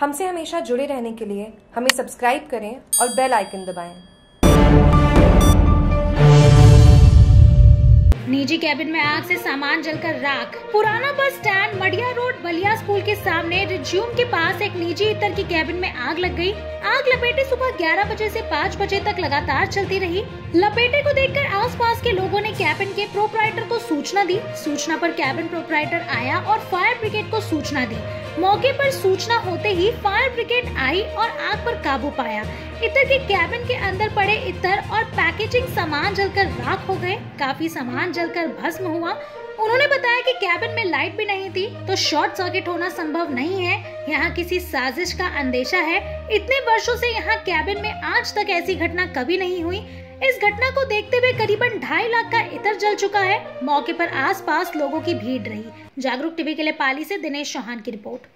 हमसे हमेशा जुड़े रहने के लिए हमें सब्सक्राइब करें और बेल आइकन दबाएँ। निजी कैबिन में आग से सामान जलकर राख पुराना बस मडिया रोड बलिया स्कूल के सामने रिज्यूम के पास एक निजी इतर की कैबिन में आग लग गई। आग लपेटे सुबह 11 बजे से 5 बजे तक लगातार चलती रही। लपेटे को देखकर आसपास के लोगों ने कैबिन के प्रोपराइटर को सूचना दी। सूचना पर कैबिन प्रोपराइटर आया और फायर ब्रिगेड को सूचना दी। मौके पर सूचना होते ही फायर ब्रिगेड आई और आग पर काबू पाया। इतर के कैबिन के अंदर पड़े इतर और पैकेजिंग सामान जलकर राख हो गए। काफ़ी सामान जलकर भस्म हुआ। उन्होंने बताया कैबिन में लाइट भी नहीं थी तो शॉर्ट सर्किट होना संभव नहीं है। यहाँ किसी साजिश का अंदेशा है। इतने वर्षों से यहाँ कैबिन में आज तक ऐसी घटना कभी नहीं हुई। इस घटना को देखते हुए करीबन ढाई लाख का इतर जल चुका है। मौके पर आसपास लोगों की भीड़ रही। जागरूक टीवी के लिए पाली से दिनेश चौहान की रिपोर्ट।